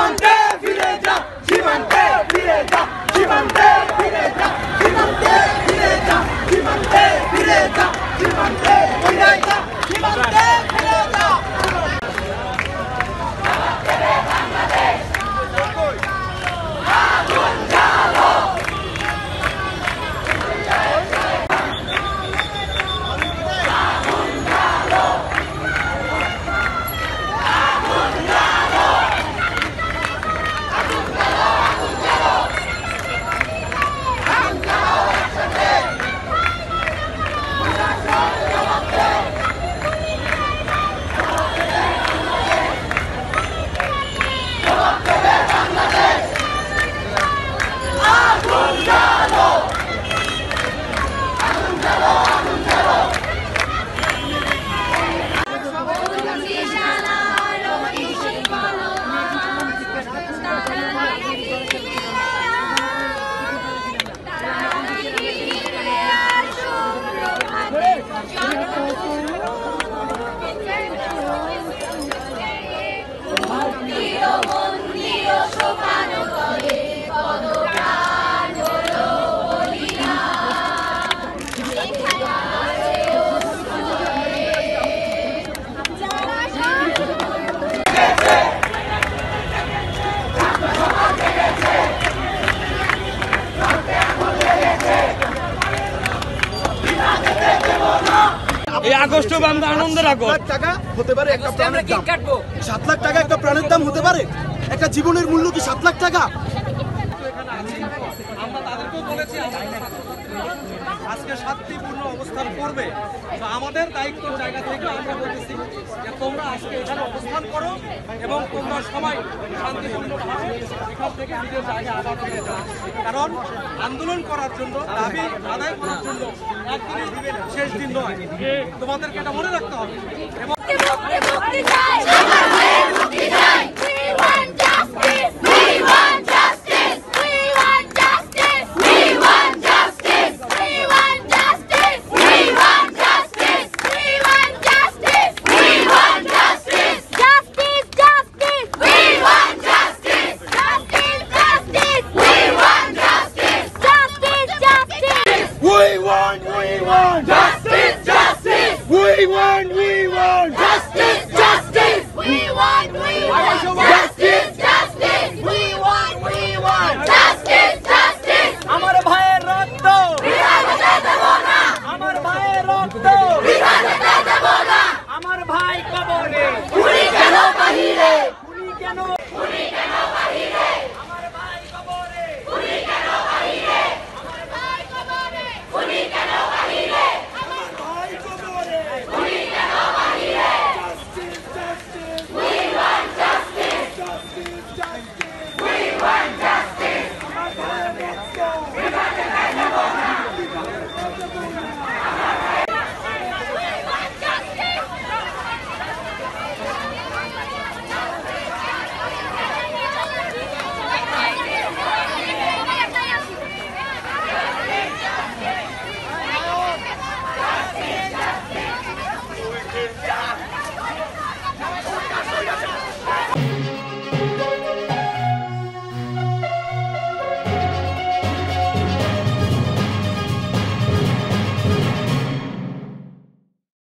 সীমান্তে ফিরে যা সীমান্তে ফিরে যা সীমান্তে ফিরে যা সীমান্তে ফিরে যা সীমান্তে ফিরে যা সীমান্তে ফিরে যা সীমান্তে ফিরে যা এই আগস্ট আমরা আনন্দের আগস্ট। লাখ টাকা হতে পারে একটা প্রাণের দাম। সাত লাখ টাকা একটা প্রাণের দাম হতে পারে? একটা জীবনের মূল্য কি সাত লাখ টাকা? আমরা তাদেরকেও বলেছি আজকে শান্তিপূর্ণ অবস্থান করবে। তো আমাদের দায়িত্ব জায়গা থেকে আমরা বলতেছি যে তোমরা আজকে এখানে অবস্থান করো এবং তোমরা সবাই শান্তিপূর্ণভাবে এখান থেকে নিজের জায়গায় আবার ফিরে যাও। কারণ আন্দোলন করার জন্য, দাবি আদায় করার জন্য একদিনই শেষ দিন নয়। তোমাদেরকে এটা মনে রাখতে হবে। এবং Thank you.